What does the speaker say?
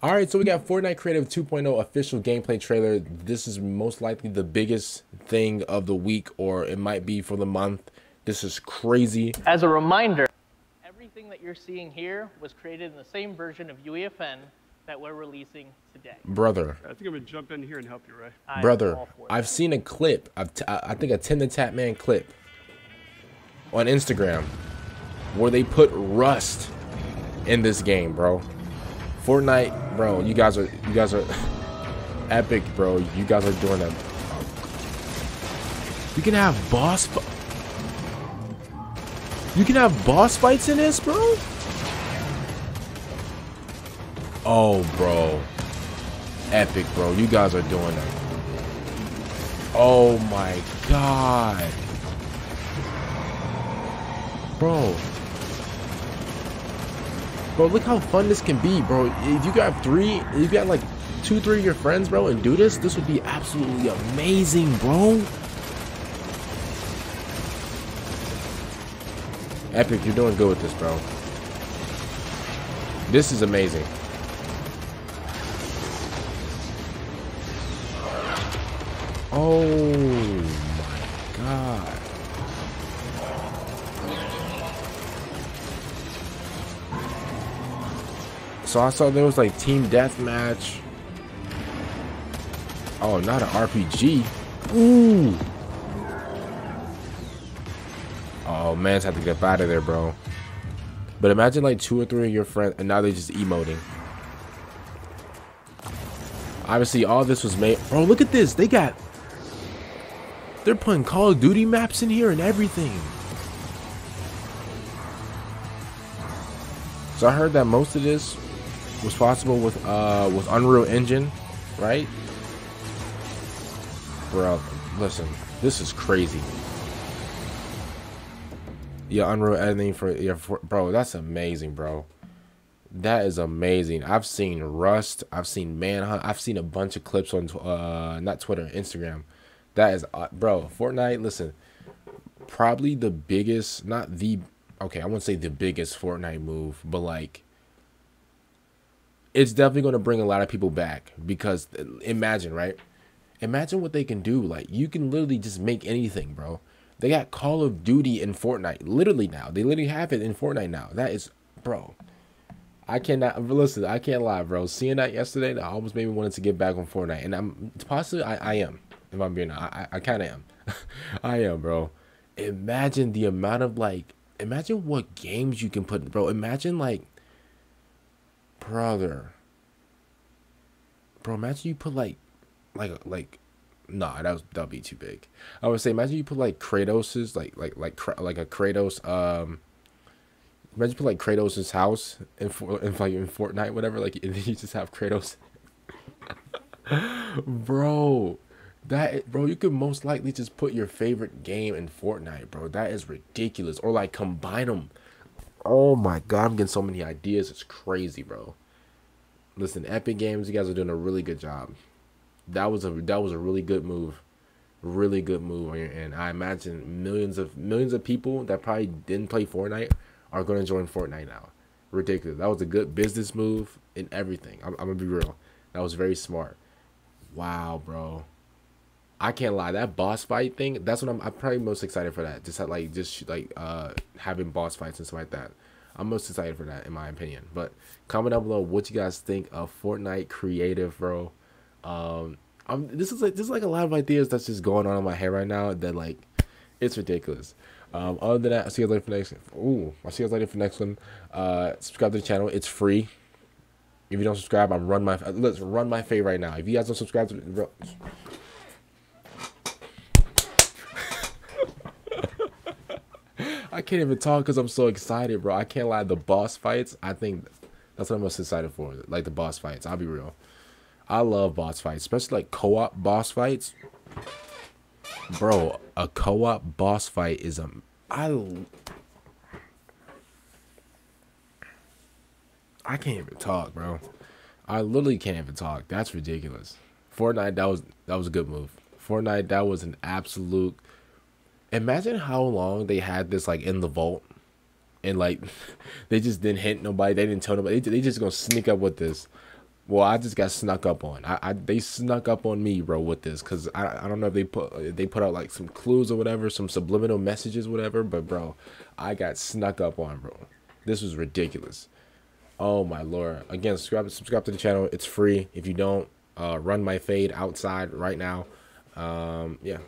All right, so we got Fortnite Creative 2.0 official gameplay trailer. This is most likely the biggest thing of the week, or it might be for the month. This is crazy. As a reminder, everything that you're seeing here was created in the same version of UEFN that we're releasing today. Brother, I think I'm gonna jump in here and help you, Ray. I'm brother, I've seen a clip. I've t- I I think a Tim the Tatman clip on Instagram where they put Rust in this game, bro. Fortnite, bro. You guys are you guys are epic, bro. You guys are doing that. You can have boss. You can have boss fights in this, bro. Oh, bro. Epic, bro. You guys are doing that. Oh my god. Bro. Bro, look how fun this can be, bro. If you got three, if you got like two, three of your friends, bro, and do this, this would be absolutely amazing, bro. Epic, you're doing good with this, bro. This is amazing. Oh So I saw there was like team deathmatch. Oh, not an RPG. Ooh. Oh, man's had to get up out of there, bro. But imagine like two or three of your friends, and now they're just emoting. Obviously, all this was made. Bro, look at this. They got. They're putting Call of Duty maps in here and everything. So I heard that most of this was possible with uh with Unreal Engine, right? Bro, listen, this is crazy. Yeah, Unreal editing for yeah, for, bro, that's amazing, bro. That is amazing. I've seen Rust. I've seen Manhunt. I've seen a bunch of clips on uh not Twitter, Instagram. That is uh, bro. Fortnite. Listen, probably the biggest, not the okay. I wouldn't say the biggest Fortnite move, but like it's definitely going to bring a lot of people back because imagine right? Imagine what they can do like you can literally just make anything bro. They got call of duty in fortnite literally now. They literally have it in fortnite now. That is bro i cannot listen i can't lie bro. Seeing that yesterday that almost made me wanted to get back on fortnite and i'm possibly i, I am if i'm being I, I kind of am. I am bro. Imagine the amount of like imagine what games you can put bro. Imagine like brother. Bro imagine you put like like like nah that was that'd be too big. I would say imagine you put like kratos's like like like like a kratos um imagine you put like kratos's house in, for, in like in fortnite whatever like and then you just have kratos. Bro that bro you could most likely just put your favorite game in fortnite bro. That is ridiculous. Or like combine them oh my god i'm getting so many ideas. It's crazy bro. Listen epic games you guys are doing a really good job. That was a that was a really good move. Really good move end i imagine millions of millions of people that probably didn't play fortnite are going to join fortnite now. Ridiculous. That was a good business move in everything. I'm, I'm gonna be real. That was very smart. Wow bro I can't lie. That boss fight thing, that's what I'm, I'm probably most excited for that. Just like, just like, uh, having boss fights and stuff like that. I'm most excited for that, in my opinion. But comment down below what you guys think of Fortnite creative, bro. Um, I'm, this is like, this is like a lot of ideas that's just going on in my head right now that like, it's ridiculous. Um, other than that, I'll see you guys later for next. Ooh, I'll see you guys later for next one. Uh, subscribe to the channel. It's free. If you don't subscribe, I'm run my let's run my fave right now. If you guys don't subscribe to bro, I can't even talk because I'm so excited, bro. I can't lie. The boss fights, I think that's what I'm most excited for. Like the boss fights. I'll be real. I love boss fights, especially like co-op boss fights. Bro, a co-op boss fight is a I I can't even talk, bro. I literally can't even talk. That's ridiculous. Fortnite, that was that was a good move. Fortnite, that was an absolute imagine how long they had this like in the vault and like they just didn't hint nobody they didn't tell nobody they, they just gonna sneak up with this Well, I just got snuck up on. I, I they snuck up on me, bro, with this, cause I, I don't know if they put they put out like some clues or whatever, some subliminal messages, whatever. But bro, I got snuck up on, bro. This was ridiculous. Oh my lord! Again, subscribe subscribe to the channel. It's free. If you don't, uh, run my fade outside right now. Um, yeah.